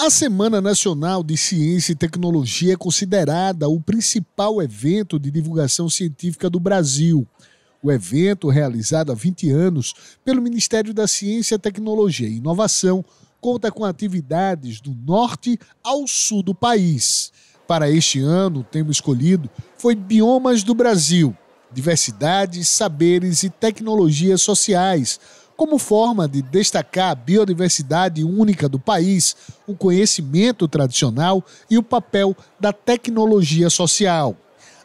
A Semana Nacional de Ciência e Tecnologia é considerada o principal evento de divulgação científica do Brasil. O evento, realizado há 20 anos pelo Ministério da Ciência, Tecnologia e Inovação, conta com atividades do norte ao sul do país. Para este ano, o tema escolhido foi Biomas do Brasil, diversidades, saberes e tecnologias sociais, como forma de destacar a biodiversidade única do país, o conhecimento tradicional e o papel da tecnologia social.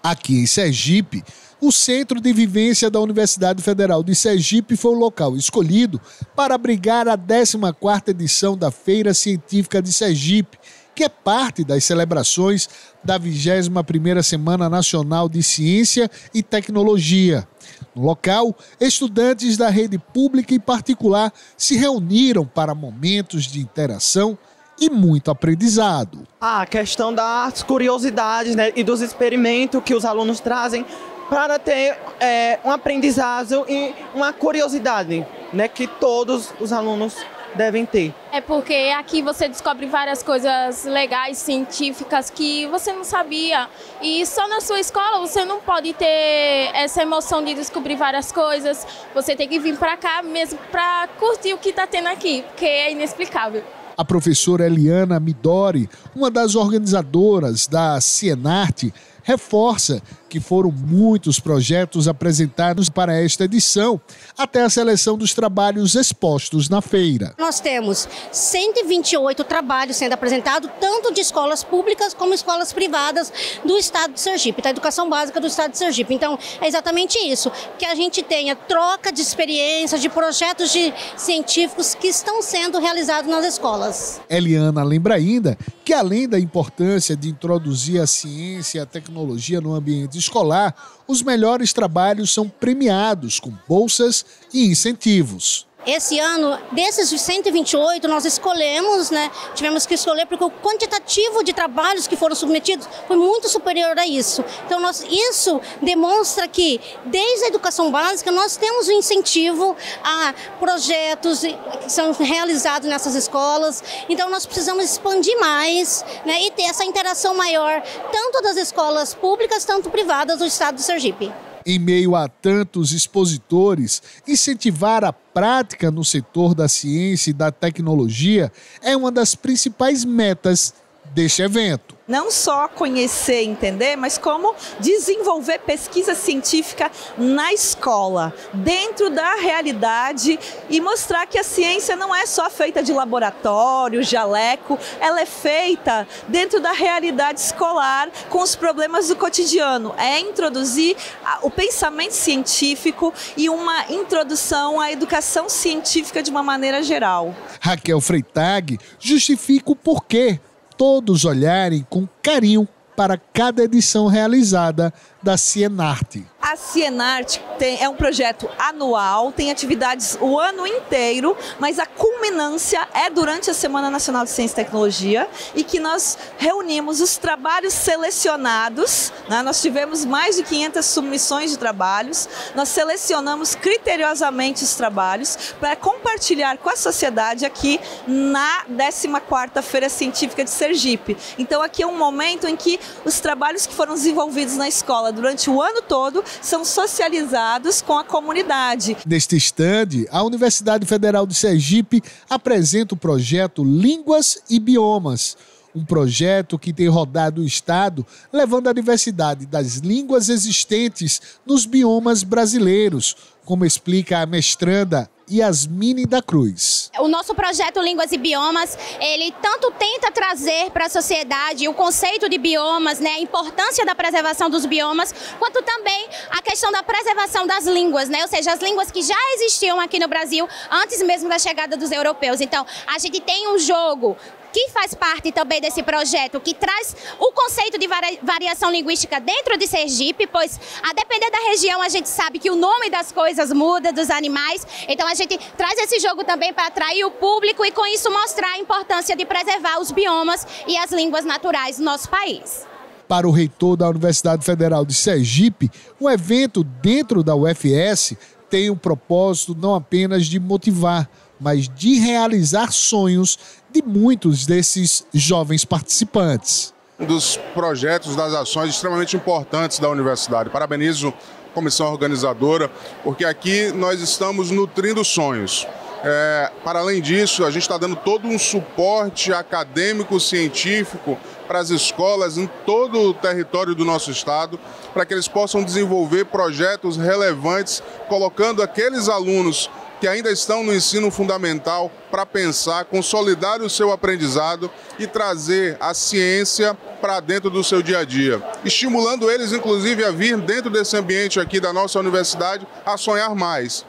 Aqui em Sergipe, o Centro de Vivência da Universidade Federal de Sergipe foi o local escolhido para abrigar a 14ª edição da Feira Científica de Sergipe, que é parte das celebrações da 21ª Semana Nacional de Ciência e Tecnologia. No local, estudantes da rede pública e particular se reuniram para momentos de interação e muito aprendizado. A questão das curiosidades né, e dos experimentos que os alunos trazem para ter é, um aprendizado e uma curiosidade né, que todos os alunos devem ter. É porque aqui você descobre várias coisas legais, científicas que você não sabia. E só na sua escola você não pode ter essa emoção de descobrir várias coisas. Você tem que vir para cá mesmo para curtir o que está tendo aqui, porque é inexplicável. A professora Eliana Midori, uma das organizadoras da Cienarte, reforça que foram muitos projetos apresentados para esta edição, até a seleção dos trabalhos expostos na feira. Nós temos 128 trabalhos sendo apresentados, tanto de escolas públicas como escolas privadas do estado de Sergipe, da educação básica do estado de Sergipe. Então, é exatamente isso, que a gente tenha troca de experiências, de projetos de científicos que estão sendo realizados nas escolas. Eliana lembra ainda que, além da importância de introduzir a ciência e a tecnologia no ambiente escolar, os melhores trabalhos são premiados com bolsas e incentivos. Esse ano, desses 128, nós escolhemos, né? Tivemos que escolher porque o quantitativo de trabalhos que foram submetidos foi muito superior a isso. Então, nós, isso demonstra que, desde a educação básica, nós temos um incentivo a projetos que são realizados nessas escolas. Então, nós precisamos expandir mais né? e ter essa interação maior, tanto das escolas públicas, tanto privadas do estado de Sergipe. Em meio a tantos expositores, incentivar a prática no setor da ciência e da tecnologia é uma das principais metas deste evento não só conhecer, entender, mas como desenvolver pesquisa científica na escola, dentro da realidade e mostrar que a ciência não é só feita de laboratório, jaleco, ela é feita dentro da realidade escolar com os problemas do cotidiano. É introduzir o pensamento científico e uma introdução à educação científica de uma maneira geral. Raquel Freitag justifica o porquê todos olharem com carinho para cada edição realizada da Cienarte. A Cienarte tem, é um projeto anual, tem atividades o ano inteiro, mas a culminância é durante a Semana Nacional de Ciência e Tecnologia e que nós reunimos os trabalhos selecionados. Né? Nós tivemos mais de 500 submissões de trabalhos, nós selecionamos criteriosamente os trabalhos para compartilhar com a sociedade aqui na 14ª Feira Científica de Sergipe. Então aqui é um momento em que os trabalhos que foram desenvolvidos na escola durante o ano todo são socializados com a comunidade. Neste estande, a Universidade Federal de Sergipe apresenta o projeto Línguas e Biomas um projeto que tem rodado o Estado, levando a diversidade das línguas existentes nos biomas brasileiros, como explica a mestranda Yasmine da Cruz. O nosso projeto Línguas e Biomas, ele tanto tenta trazer para a sociedade o conceito de biomas, né, a importância da preservação dos biomas, quanto também a questão da preservação das línguas, né, ou seja, as línguas que já existiam aqui no Brasil antes mesmo da chegada dos europeus. Então, a gente tem um jogo que faz parte também desse projeto, que traz o conceito de variação linguística dentro de Sergipe, pois a depender da região a gente sabe que o nome das coisas muda, dos animais. Então a gente traz esse jogo também para atrair o público e com isso mostrar a importância de preservar os biomas e as línguas naturais do nosso país. Para o reitor da Universidade Federal de Sergipe, um evento dentro da UFS tem o propósito não apenas de motivar, mas de realizar sonhos de muitos desses jovens participantes. Um dos projetos, das ações extremamente importantes da universidade. Parabenizo a comissão organizadora, porque aqui nós estamos nutrindo sonhos. É, para além disso, a gente está dando todo um suporte acadêmico, científico para as escolas em todo o território do nosso estado, para que eles possam desenvolver projetos relevantes, colocando aqueles alunos que ainda estão no ensino fundamental para pensar, consolidar o seu aprendizado e trazer a ciência para dentro do seu dia a dia. Estimulando eles, inclusive, a vir dentro desse ambiente aqui da nossa universidade a sonhar mais